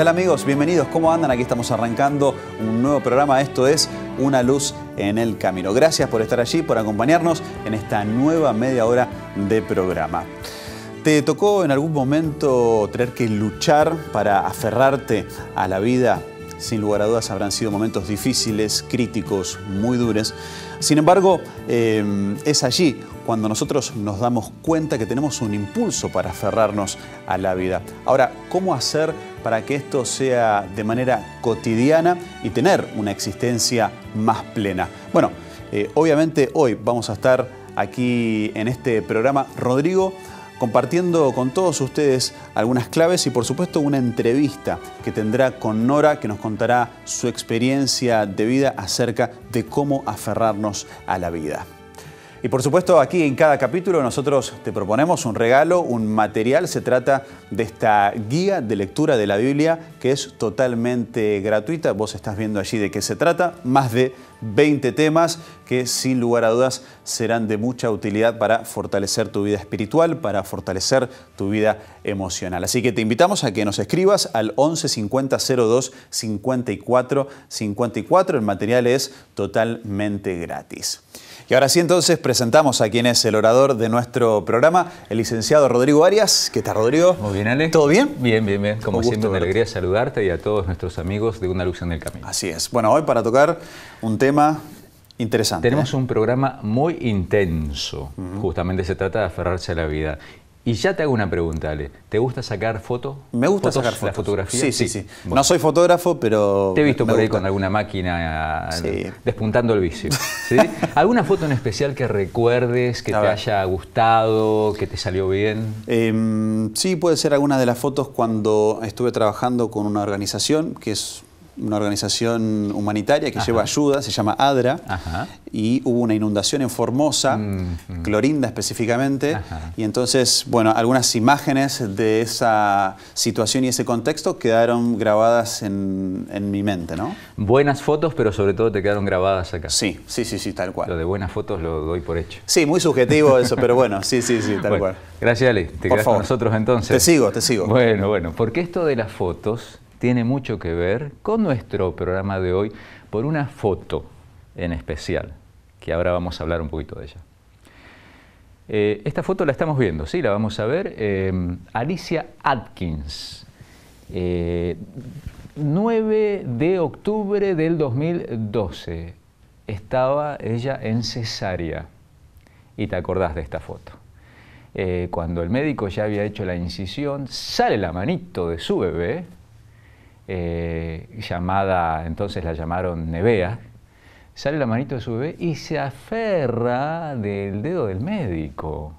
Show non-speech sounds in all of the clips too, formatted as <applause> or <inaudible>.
tal amigos? Bienvenidos. ¿Cómo andan? Aquí estamos arrancando un nuevo programa. Esto es Una luz en el camino. Gracias por estar allí, por acompañarnos en esta nueva media hora de programa. ¿Te tocó en algún momento tener que luchar para aferrarte a la vida? Sin lugar a dudas habrán sido momentos difíciles, críticos, muy duros. Sin embargo, eh, es allí cuando nosotros nos damos cuenta que tenemos un impulso para aferrarnos a la vida. Ahora, ¿cómo hacer para que esto sea de manera cotidiana y tener una existencia más plena? Bueno, eh, obviamente hoy vamos a estar aquí en este programa Rodrigo compartiendo con todos ustedes algunas claves y por supuesto una entrevista que tendrá con Nora que nos contará su experiencia de vida acerca de cómo aferrarnos a la vida. Y por supuesto aquí en cada capítulo nosotros te proponemos un regalo, un material. Se trata de esta guía de lectura de la Biblia que es totalmente gratuita. Vos estás viendo allí de qué se trata. Más de 20 temas que sin lugar a dudas serán de mucha utilidad para fortalecer tu vida espiritual, para fortalecer tu vida emocional. Así que te invitamos a que nos escribas al 11 50 02 54 54. El material es totalmente gratis. Y ahora sí, entonces presentamos a quien es el orador de nuestro programa, el licenciado Rodrigo Arias. ¿Qué tal, Rodrigo? Muy bien, Ale. ¿Todo bien? Bien, bien, bien. Como siempre, me alegría saludarte y a todos nuestros amigos de Una Luz en el Camino. Así es. Bueno, hoy para tocar un tema interesante. Tenemos ¿eh? un programa muy intenso. Justamente se trata de aferrarse a la vida. Y ya te hago una pregunta, Ale. ¿Te gusta sacar fotos? Me gusta sacar fotos. ¿La fotografía? Sí, sí, sí. No soy fotógrafo, pero. Te he visto por ahí con alguna máquina despuntando el vicio. <laughs> ¿Alguna foto en especial que recuerdes, que te haya gustado, que te salió bien? Em, sí, puede ser alguna de las fotos cuando estuve trabajando con una organización que es una organización humanitaria que lleva ayuda, se llama ADRA, y hubo una inundación en Formosa, mm, mm. Clorinda específicamente, y entonces, bueno, algunas imágenes de esa situación y ese contexto quedaron grabadas en, mi mente, ¿no? Buenas fotos, pero sobre todo te quedaron grabadas acá. Sí, sí, sí, sí, tal cual. Lo de buenas fotos lo doy por hecho. Sí, muy subjetivo eso, pero bueno, sí, sí, sí, tal cual. Gracias, Ale. Te quedas con nosotros entonces. Te sigo, te sigo. Bueno, bueno, porque esto de las fotos tiene mucho que ver con nuestro programa de hoy por una foto en especial, que ahora vamos a hablar un poquito de ella. Eh, esta foto la estamos viendo, ¿sí? La vamos a ver. Eh, Alicia Atkins, 9 eh, de octubre del 2012. Estaba ella en cesárea. Y te acordás de esta foto. cuando el médico ya había hecho la incisión, sale la manito de su bebé, eh, llamada, entonces la llamaron Nevea, sale la manito de su bebé y se aferra del dedo del médico.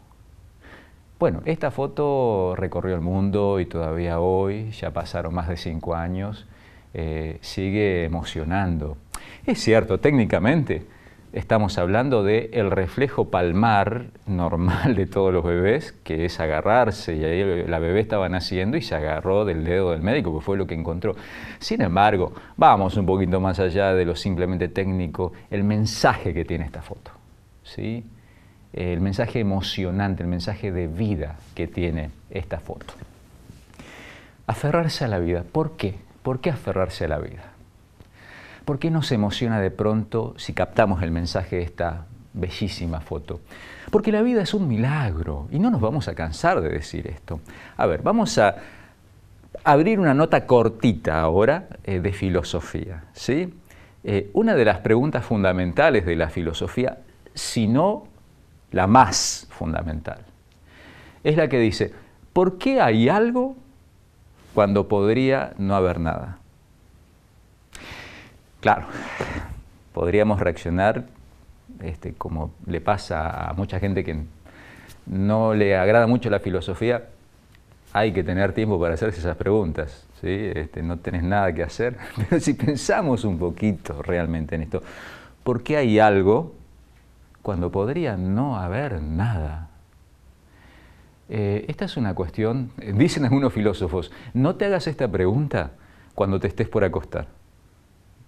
Bueno, esta foto recorrió el mundo y todavía hoy, ya pasaron más de cinco años, eh, sigue emocionando. Es cierto, técnicamente, estamos hablando del el reflejo palmar normal de todos los bebés, que es agarrarse, y ahí la bebé estaba naciendo y se agarró del dedo del médico, que fue lo que encontró. Sin embargo, vamos un poquito más allá de lo simplemente técnico, el mensaje que tiene esta foto, ¿sí? el mensaje emocionante, el mensaje de vida que tiene esta foto. Aferrarse a la vida, ¿por qué? ¿Por qué aferrarse a la vida? ¿Por qué nos emociona de pronto si captamos el mensaje de esta bellísima foto? Porque la vida es un milagro y no nos vamos a cansar de decir esto. A ver, vamos a abrir una nota cortita ahora eh, de filosofía. ¿sí? Eh, una de las preguntas fundamentales de la filosofía, si no la más fundamental, es la que dice, ¿por qué hay algo cuando podría no haber nada? Claro, podríamos reaccionar este, como le pasa a mucha gente que no le agrada mucho la filosofía, hay que tener tiempo para hacerse esas preguntas, ¿sí? Este, no tenés nada que hacer, <laughs> pero si pensamos un poquito realmente en esto, ¿por qué hay algo cuando podría no haber nada? Eh, esta es una cuestión, <laughs> dicen algunos filósofos, no te hagas esta pregunta cuando te estés por acostar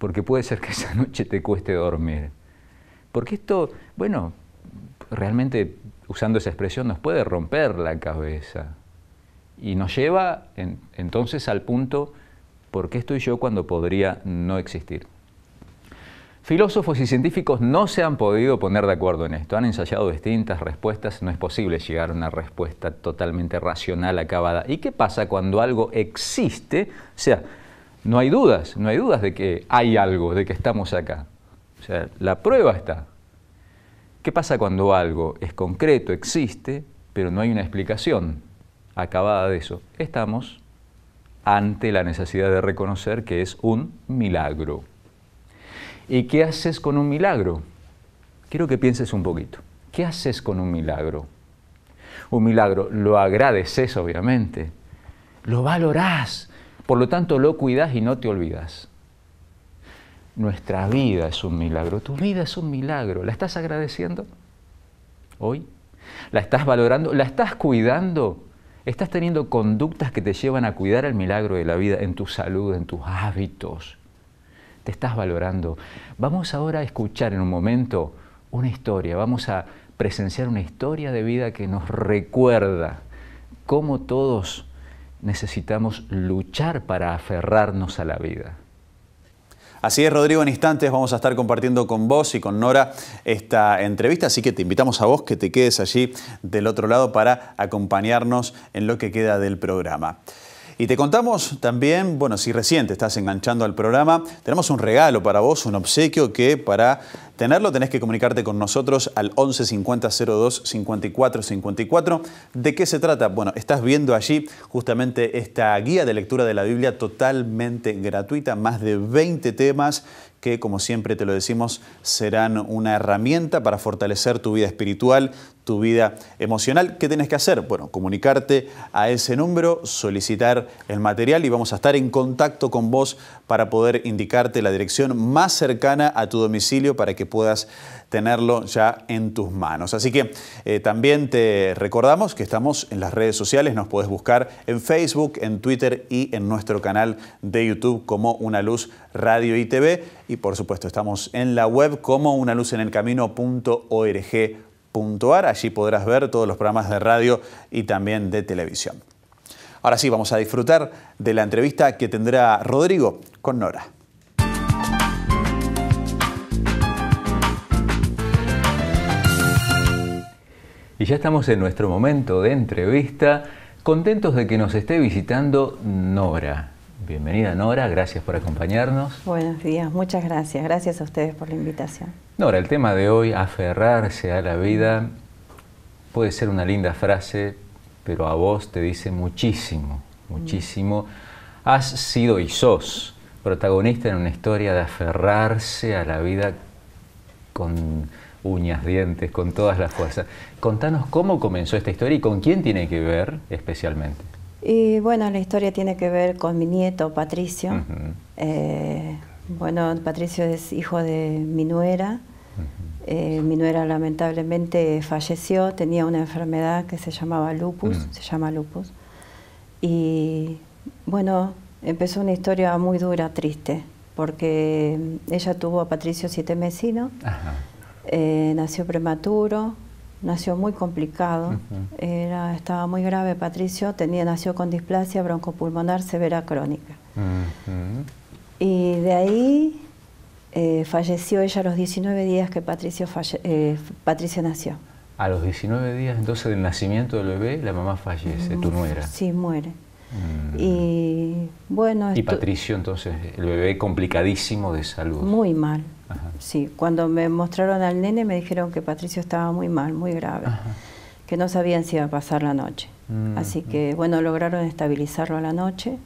porque puede ser que <laughs> esa noche te cueste dormir. Porque esto, bueno, realmente usando esa expresión nos puede romper la cabeza y nos lleva entonces al punto ¿Por qué estoy yo cuando podría no existir? Filósofos y científicos no se han podido poner de acuerdo en esto. Han ensayado distintas respuestas. No es posible llegar a una respuesta totalmente racional, acabada. ¿Y qué pasa cuando algo existe? O sea, no hay dudas, no hay dudas de que hay algo, de que estamos acá. O sea, la prueba está. ¿Qué pasa cuando algo es concreto, existe, pero no hay una explicación acabada de eso? Estamos ante la necesidad de reconocer que es un milagro. ¿Y qué haces con un milagro? Quiero que pienses un poquito. ¿Qué haces con un milagro? Un milagro lo agradeces, obviamente, lo valorás, por lo tanto lo cuidas y no te olvidas. Nuestra vida es un milagro, tu vida es un milagro. ¿La estás agradeciendo hoy? ¿La estás valorando? ¿La estás cuidando? ¿Estás teniendo conductas que te llevan a cuidar el milagro de la vida en tu salud, en tus hábitos? te estás valorando. Vamos ahora a escuchar en un momento una historia, vamos a presenciar una historia de vida que nos recuerda cómo todos necesitamos luchar para aferrarnos a la vida. Así es, Rodrigo, en instantes vamos a estar compartiendo con vos y con Nora esta entrevista, así que te invitamos a vos que te quedes allí del otro lado para acompañarnos en lo que queda del programa. Y te contamos también, bueno, si recién te estás enganchando al programa, tenemos un regalo para vos, un obsequio que para tenerlo tenés que comunicarte con nosotros al 11 50 02 54 54. ¿De qué se trata? Bueno, estás viendo allí justamente esta guía de lectura de la Biblia totalmente gratuita, más de 20 temas que, como siempre te lo decimos, serán una herramienta para fortalecer tu vida espiritual, tu vida emocional. ¿Qué tienes que hacer? Bueno, comunicarte a ese número, solicitar el material y vamos a estar en contacto con vos para poder indicarte la dirección más cercana a tu domicilio para que puedas tenerlo ya en tus manos. Así que eh, también te recordamos que estamos en las redes sociales, nos puedes buscar en Facebook, en Twitter y en nuestro canal de YouTube como Una Luz Radio y TV. Y por supuesto estamos en la web como Allí podrás ver todos los programas de radio y también de televisión. Ahora sí, vamos a disfrutar de la entrevista que tendrá Rodrigo con Nora. Y ya estamos en nuestro momento de entrevista, contentos de que nos esté visitando Nora. Bienvenida Nora, gracias por acompañarnos. Buenos días, muchas gracias. Gracias a ustedes por la invitación. Nora, el tema de hoy, aferrarse a la vida, puede ser una linda frase, pero a vos te dice muchísimo, muchísimo. Has sido y sos protagonista en una historia de aferrarse a la vida con uñas, dientes, con todas las fuerzas. Contanos cómo comenzó esta historia y con quién tiene que ver especialmente. Y bueno, la historia tiene que ver con mi nieto Patricio. Eh, bueno, Patricio es hijo de mi nuera. Eh, mi nuera lamentablemente falleció, tenía una enfermedad que se llamaba lupus, se llama lupus. Y bueno, empezó una historia muy dura, triste, porque ella tuvo a Patricio siete mesinos. Eh, nació prematuro, nació muy complicado, Era, estaba muy grave Patricio, tenía, nació con displasia broncopulmonar severa crónica. Y de ahí eh, falleció ella a los 19 días que Patricio, eh, Patricio nació. A los 19 días entonces del nacimiento del bebé, la mamá fallece, tu nuera. Sí, muere. Mm. Y bueno... Y Patricio entonces, el bebé complicadísimo de salud. Muy mal. Sí, cuando me mostraron al nene me dijeron que Patricio estaba muy mal, muy grave, que no sabían si iba a pasar la noche. Mm, Así mm. que bueno, lograron estabilizarlo a la noche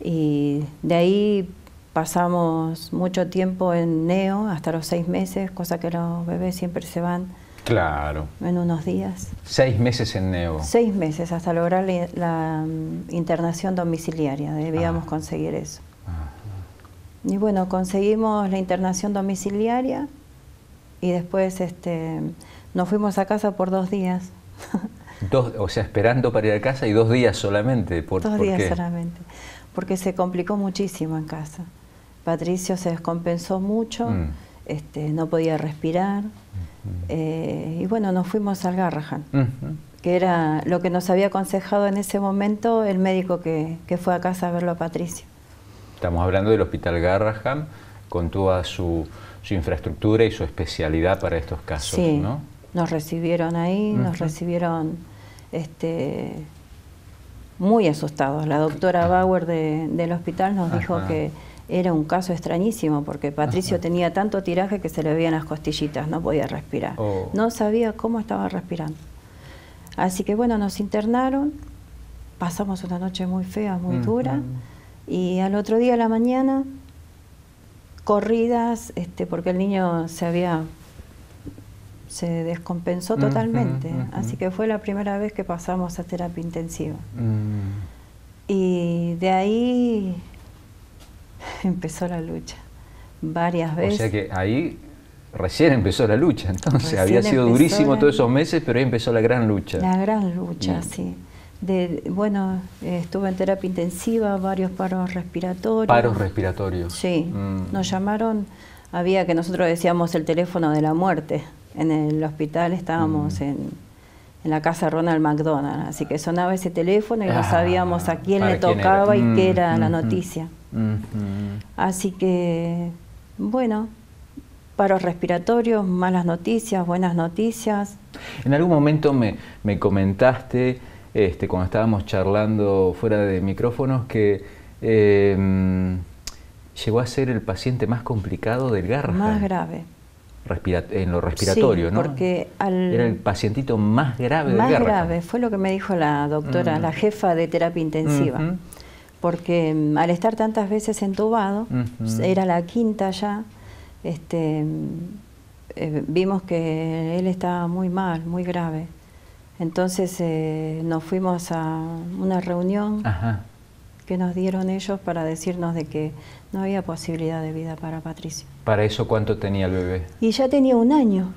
y de ahí pasamos mucho tiempo en neo, hasta los seis meses, cosa que los bebés siempre se van Claro. En unos días. Seis meses en Neo. Seis meses hasta lograr la, mm, internación domiciliaria. Debíamos ah. conseguir eso. Y bueno, conseguimos la internación domiciliaria y después este, nos fuimos a casa por dos días. <laughs> Dos, o sea, esperando para ir a casa y dos días solamente. ¿Por, dos días solamente. Porque se complicó muchísimo en casa. Patricio se descompensó mucho, mm. este, no podía respirar. Eh, y bueno, nos fuimos al Garrahan, que era lo que nos había aconsejado en ese momento el médico que, fue a casa a verlo a Patricio. Estamos hablando del Hospital Garraham con toda su, infraestructura y su especialidad para estos casos, sí, ¿no? Nos recibieron ahí, nos recibieron este, muy asustados. La doctora Bauer del hospital nos dijo que era un caso extrañísimo porque Patricio tenía tanto tiraje que se le veían las costillitas, no podía respirar. Oh. No sabía cómo estaba respirando. Así que bueno, nos internaron, pasamos una noche muy fea, muy dura, y al otro día a la mañana, corridas, este, porque el niño se había se descompensó totalmente. Así que fue la primera vez que pasamos a terapia intensiva. Mm. Y de ahí <laughs> empezó la lucha, varias veces. O sea que ahí recién empezó la lucha, entonces había sido durísimo todos esos meses, pero ahí empezó la gran lucha. La gran lucha, sí. De, bueno, estuve en terapia intensiva, varios paros respiratorios. Paros respiratorios. Sí, mm. nos llamaron, había que nosotros decíamos el teléfono de la muerte. En el hospital estábamos mm. en, en, la casa Ronald McDonald, así que sonaba ese teléfono y no ah, sabíamos a quién le tocaba y qué era la noticia. Así que, bueno, paros respiratorios, malas noticias, buenas noticias. En algún momento me, me comentaste, este, cuando estábamos charlando fuera de micrófonos, que em, llegó a ser el paciente más complicado del GARRA. Más grave. En lo respiratorio, ¿no? porque Era el pacientito más grave Más grave, fue lo que me dijo la doctora, mm. la jefa de terapia intensiva porque mm, al estar tantas veces entubado, era la quinta ya, este, eh, vimos que él estaba muy mal, muy grave. Entonces eh, nos fuimos a una reunión que nos dieron ellos para decirnos de que no había posibilidad de vida para Patricio. ¿Para eso cuánto tenía el bebé? Y ya tenía un año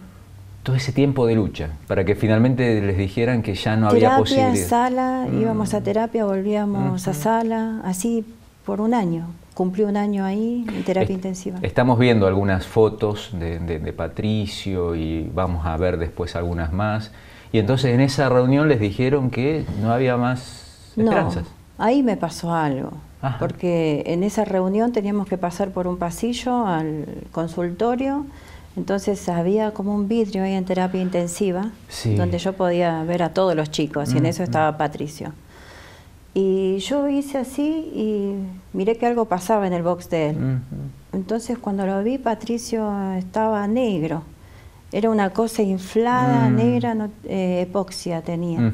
todo ese tiempo de lucha, para que finalmente les dijeran que ya no había posibilidad. Terapia, sala, mm. íbamos a terapia, volvíamos a sala, así por un año. Cumplió un año ahí en terapia intensiva. Estamos viendo algunas fotos de, Patricio y vamos a ver después algunas más. Y entonces en esa reunión les dijeron que no había más esperanzas. No, ahí me pasó algo. Porque en esa reunión teníamos que pasar por un pasillo al consultorio entonces había como un vidrio ahí en terapia intensiva, donde yo podía ver a todos los chicos, y en eso estaba Patricio. Y yo hice así y miré que algo pasaba en el box de él. Entonces cuando lo vi, Patricio estaba negro. Era una cosa inflada, mm. negra, eh, epoxia tenía.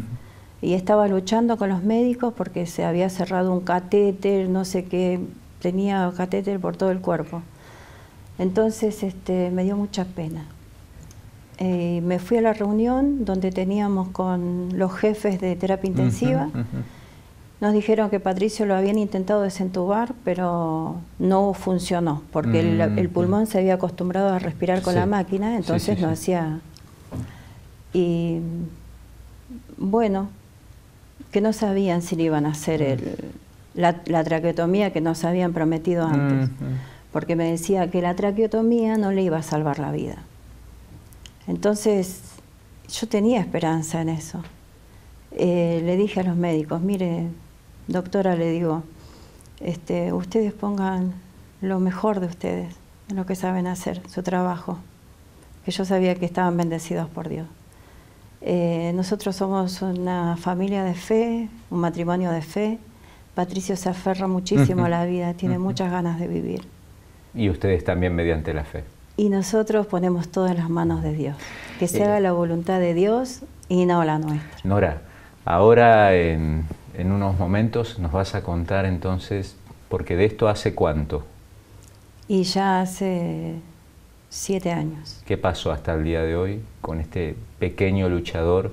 Y estaba luchando con los médicos porque se había cerrado un catéter, no sé qué, tenía catéter por todo el cuerpo. Entonces este, me dio mucha pena. Eh, me fui a la reunión donde teníamos con los jefes de terapia intensiva. Nos dijeron que Patricio lo habían intentado desentubar, pero no funcionó, porque el, pulmón se había acostumbrado a respirar con la máquina, entonces no hacía... Y bueno, que no sabían si le iban a hacer la, la, traqueotomía que nos habían prometido antes porque me decía que la traqueotomía no le iba a salvar la vida. Entonces, yo tenía esperanza en eso. Eh, le dije a los médicos, mire, doctora, le digo, este, ustedes pongan lo mejor de ustedes, en lo que saben hacer, su trabajo, que yo sabía que estaban bendecidos por Dios. Eh, nosotros somos una familia de fe, un matrimonio de fe. Patricio se aferra muchísimo a la vida, tiene muchas ganas de vivir. Y ustedes también mediante la fe. Y nosotros ponemos todo en las manos de Dios. Que se haga la voluntad de Dios y no la nuestra. Nora, ahora en, en unos momentos nos vas a contar entonces, porque de esto hace cuánto. Y ya hace siete años. ¿Qué pasó hasta el día de hoy con este pequeño luchador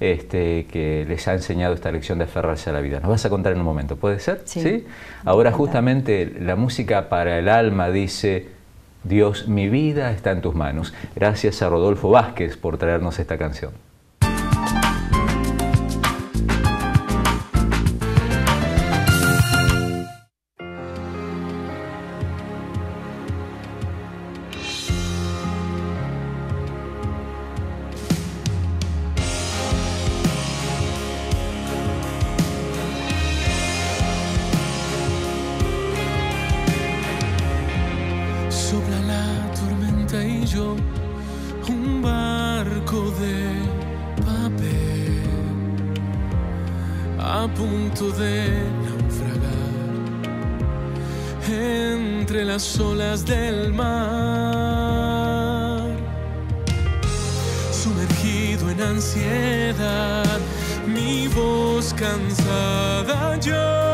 este, que les ha enseñado esta lección de aferrarse a la vida. Nos vas a contar en un momento, ¿puede ser? Sí. Ahora justamente la música para el alma dice, Dios, mi vida está en tus manos. Gracias a Rodolfo Vázquez por traernos esta canción. Yo un barco de papel a punto de naufragar entre las olas del mar. Sumergido en ansiedad, mi voz cansada yo.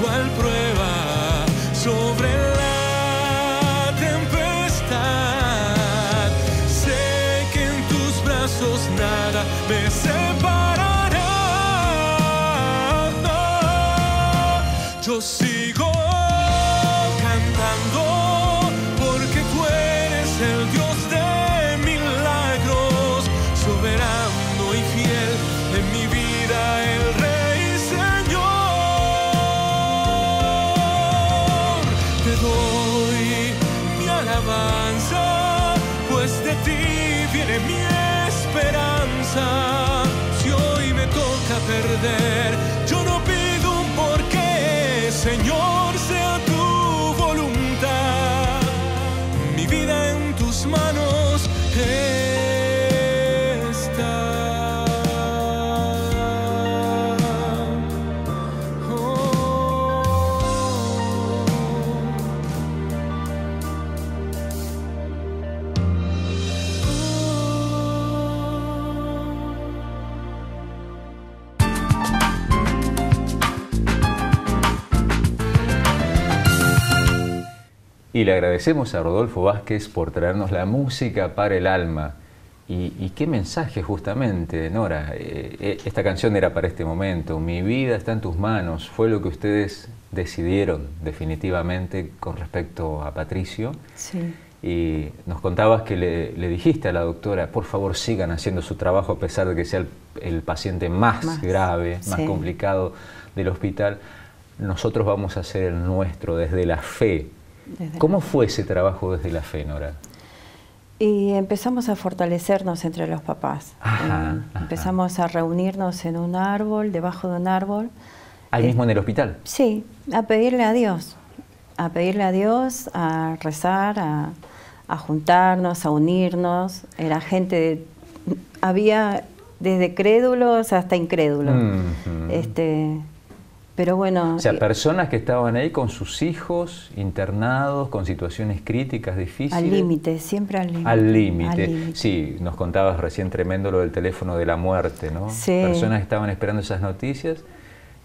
cual prueba. Y le agradecemos a Rodolfo Vázquez por traernos la música para el alma. Y, qué mensaje justamente, Nora. Eh, eh, esta canción era para este momento. Mi vida está en tus manos. Fue lo que ustedes decidieron definitivamente con respecto a Patricio. Sí. Y nos contabas que le, dijiste a la doctora, por favor sigan haciendo su trabajo a pesar de que sea el, paciente más, grave, más complicado del hospital. Nosotros vamos a hacer el nuestro desde la fe ¿Cómo fue ese trabajo desde la fe, Nora? Y empezamos a fortalecernos entre los papás. Eh, empezamos a reunirnos en un árbol, debajo de un árbol. ¿Ahí mismo en el hospital? Sí, a pedirle a Dios, a pedirle a Dios, a rezar, a, juntarnos, a unirnos. Era gente, había desde crédulos hasta incrédulos. este, pero bueno... O sea, personas que estaban ahí con sus hijos internados, con situaciones críticas, difíciles. Al límite, siempre al límite. Al límite. Sí, nos contabas recién tremendo lo del teléfono de la muerte, ¿no? Sí. Personas que estaban esperando esas noticias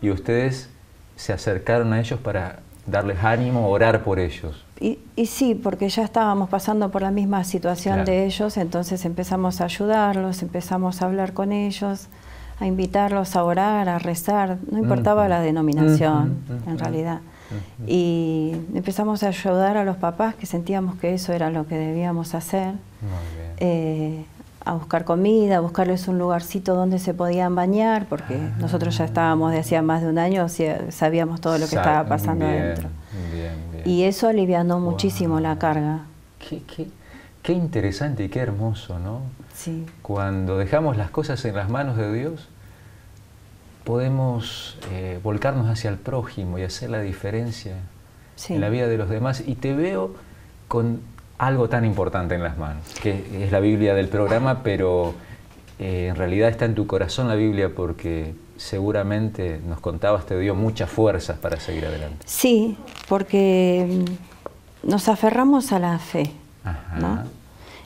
y ustedes se acercaron a ellos para darles ánimo, orar por ellos. Y, y sí, porque ya estábamos pasando por la misma situación Claro. de ellos, entonces empezamos a ayudarlos, empezamos a hablar con ellos, a invitarlos a orar, a rezar, no importaba Ujú. la denominación Ujú, ujú. en realidad. Y empezamos a ayudar a los papás que sentíamos que eso era lo que debíamos hacer, eh, a buscar comida, a buscarles un lugarcito donde se podían bañar, porque Ah. nosotros ya estábamos de hacía más de un año, sabíamos todo lo que Sa- estaba pasando bien, adentro. Bien, bien. Y eso alivianó muchísimo la carga. Qué, qué- qué interesante y qué hermoso, ¿no? Sí, Cuando dejamos las cosas en las manos de Dios, podemos eh, volcarnos hacia el prójimo y hacer la diferencia sí. en la vida de los demás. Y te veo con algo tan importante en las manos, que es la Biblia del programa, pero eh, en realidad está en tu corazón la Biblia porque seguramente nos contabas te dio muchas fuerzas para seguir adelante. Sí, porque mm, nos aferramos a la fe. Ajá. ¿no?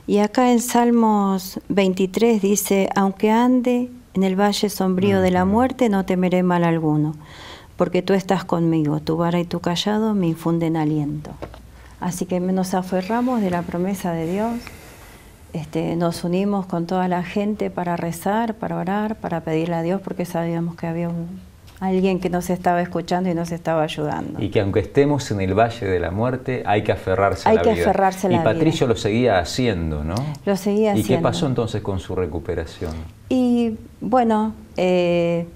Y acá en Salmos 23 dice, aunque ande en el valle sombrío de la muerte, no temeré mal alguno, porque tú estás conmigo, tu vara y tu callado me infunden aliento. Así que nos aferramos de la promesa de Dios, este, nos unimos con toda la gente para rezar, para orar, para pedirle a Dios, porque sabíamos que había un- alguien que nos estaba escuchando y nos estaba ayudando. Y que aunque estemos en el valle de la muerte, hay que aferrarse Hay a la que vida. aferrarse a y la Patricio vida. lo seguía haciendo, ¿no? Lo seguía ¿Y qué haciendo. pasó entonces con su recuperación? Y bueno, eh,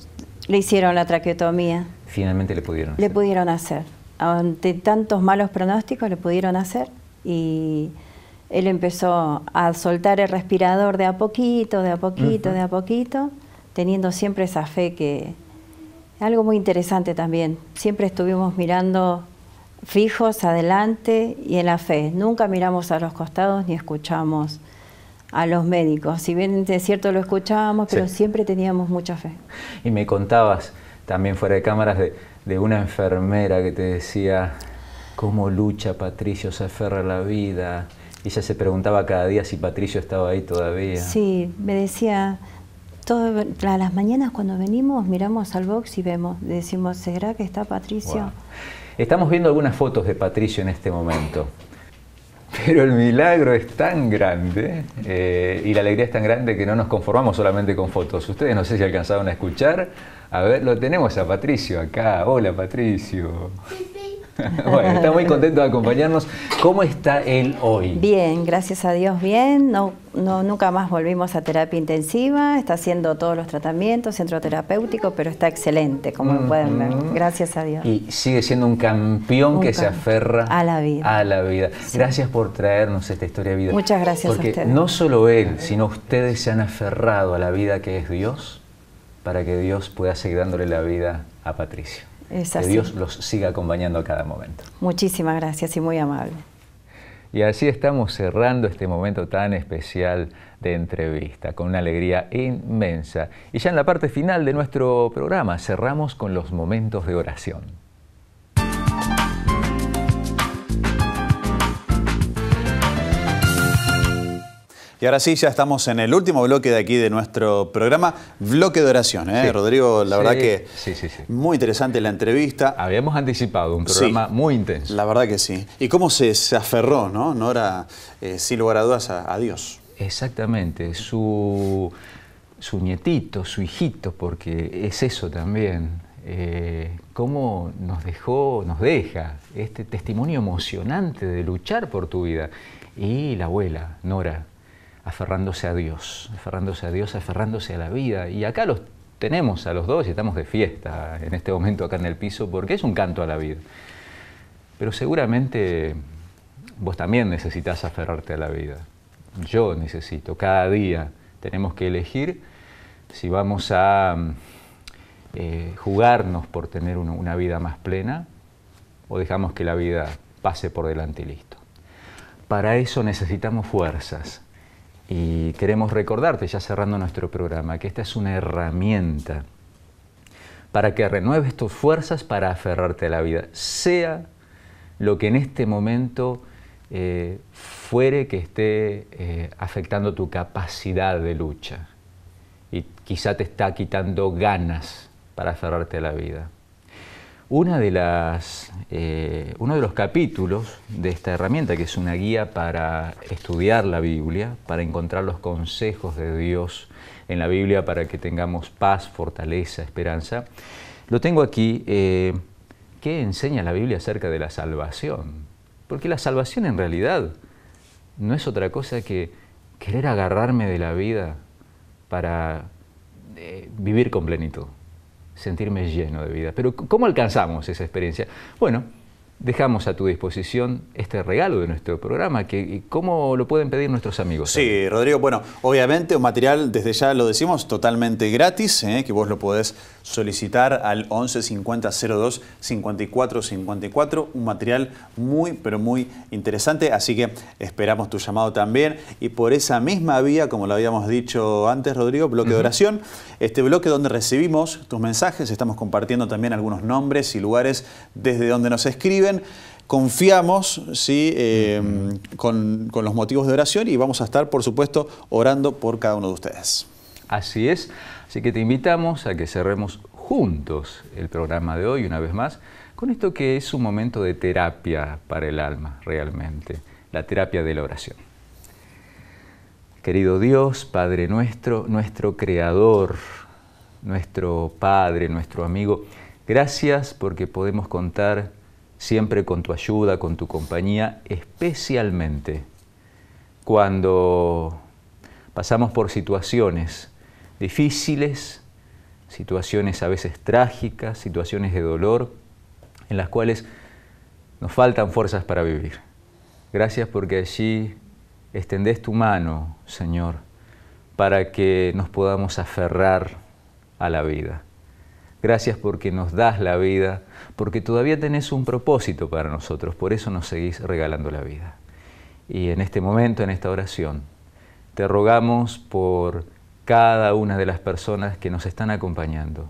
le hicieron la traqueotomía, Finalmente le pudieron le hacer. pudieron hacer. Ante tantos malos pronósticos le pudieron hacer y él empezó a soltar el respirador de a poquito, de a poquito, de a poquito, teniendo siempre esa fe que... Algo muy interesante también, siempre estuvimos mirando fijos adelante y en la fe. Nunca miramos a los costados ni escuchamos a los médicos. Si bien es cierto lo escuchábamos, pero Sí. siempre teníamos mucha fe. Y me contabas también fuera de cámaras de, de una enfermera que te decía cómo lucha Patricio, se aferra a la vida. Y ella se preguntaba cada día si Patricio estaba ahí todavía. Sí, me decía, todo, a las mañanas cuando venimos miramos al box y vemos, decimos, ¿será que está Patricio? Estamos viendo algunas fotos de Patricio en este momento. Pero el milagro es tan grande eh, y la alegría es tan grande que no nos conformamos solamente con fotos. Ustedes no sé si alcanzaron a escuchar. A ver, lo tenemos a Patricio acá. Hola Patricio. <laughs> bueno, está muy contento de acompañarnos. ¿Cómo está él hoy? Bien, gracias a Dios, bien. No, no, nunca más volvimos a terapia intensiva. Está haciendo todos los tratamientos, centro terapéutico, pero está excelente, como pueden ver. Gracias a Dios. Y sigue siendo un campeón Un que se aferra A la vida. A la vida. Gracias por traernos esta historia de vida. Muchas gracias a Porque ustedes. no solo él, sino ustedes se han aferrado a la vida que es Dios para que Dios pueda seguir dándole la vida a Patricio. Es que. Dios los siga acompañando a cada momento. Muchísimas gracias y muy amable. Y así estamos cerrando este momento tan especial de entrevista, con una alegría inmensa. Y ya en la parte final de nuestro programa cerramos con los momentos de oración. Y ahora sí, ya estamos en el último bloque de aquí de nuestro programa, bloque de oración. ¿eh? Sí. Rodrigo, la Sí, verdad que sí, muy interesante la entrevista. Habíamos anticipado un programa muy intenso. La verdad que sí. Y cómo se, se aferró, ¿no? Nora, eh, sin lugar a dudas, a, a Dios. Exactamente, su, su nietito, su hijito, porque es eso también. eh, cómo nos dejó, nos deja este testimonio emocionante de luchar por tu vida. Y la abuela, Nora, aferrándose a Dios, aferrándose a Dios, aferrándose a la vida. Y acá los tenemos a los dos y estamos de fiesta en este momento acá en el piso porque es un canto a la vida. Pero seguramente vos también necesitas aferrarte a la vida. Yo necesito, cada día tenemos que elegir si vamos a eh, jugarnos por tener una vida más plena o dejamos que la vida pase por delante y listo. Para eso necesitamos fuerzas. Y queremos recordarte, ya cerrando nuestro programa, que esta es una herramienta para que renueves tus fuerzas para aferrarte a la vida, sea lo que en este momento eh, fuere que esté eh, afectando tu capacidad de lucha y quizá te está quitando ganas para aferrarte a la vida. Una de las, eh, uno de los capítulos de esta herramienta, que es una guía para estudiar la Biblia, para encontrar los consejos de Dios en la Biblia para que tengamos paz, fortaleza, esperanza, lo tengo aquí. Eh, ¿Qué enseña la Biblia acerca de la salvación? Porque la salvación en realidad no es otra cosa que querer agarrarme de la vida para eh, vivir con plenitud sentirme lleno de vida. Pero ¿cómo alcanzamos esa experiencia? Bueno, dejamos a tu disposición este regalo de nuestro programa. Que, ¿Cómo lo pueden pedir nuestros amigos? Sí, Rodrigo, bueno, obviamente un material, desde ya lo decimos, totalmente gratis, ¿eh? que vos lo podés solicitar al 11 50 02 54 54, un material muy, pero muy interesante, así que esperamos tu llamado también. Y por esa misma vía, como lo habíamos dicho antes, Rodrigo, bloque de oración, este bloque donde recibimos tus mensajes, estamos compartiendo también algunos nombres y lugares desde donde nos escriben confiamos ¿sí? Eh, con, con, los motivos de oración y vamos a estar, por supuesto, orando por cada uno de ustedes. Así es. Así que te invitamos a que cerremos juntos el programa de hoy una vez más con esto que es un momento de terapia para el alma realmente, la terapia de la oración. Querido Dios, Padre nuestro, nuestro Creador, nuestro Padre, nuestro amigo, gracias porque podemos contar siempre con tu ayuda, con tu compañía, especialmente cuando pasamos por situaciones difíciles, situaciones a veces trágicas, situaciones de dolor, en las cuales nos faltan fuerzas para vivir. Gracias porque allí extendés tu mano, Señor, para que nos podamos aferrar a la vida. Gracias porque nos das la vida, porque todavía tenés un propósito para nosotros, por eso nos seguís regalando la vida. Y en este momento, en esta oración, te rogamos por cada una de las personas que nos están acompañando,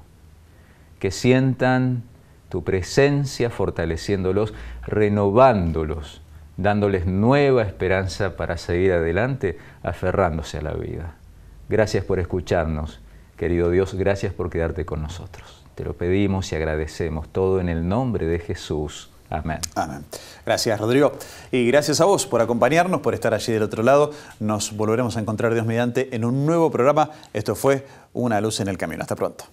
que sientan tu presencia fortaleciéndolos, renovándolos, dándoles nueva esperanza para seguir adelante, aferrándose a la vida. Gracias por escucharnos, querido Dios, gracias por quedarte con nosotros. Te lo pedimos y agradecemos todo en el nombre de Jesús. Amén. Amén. Gracias, Rodrigo. Y gracias a vos por acompañarnos, por estar allí del otro lado. Nos volveremos a encontrar Dios mediante en un nuevo programa. Esto fue Una luz en el camino. Hasta pronto.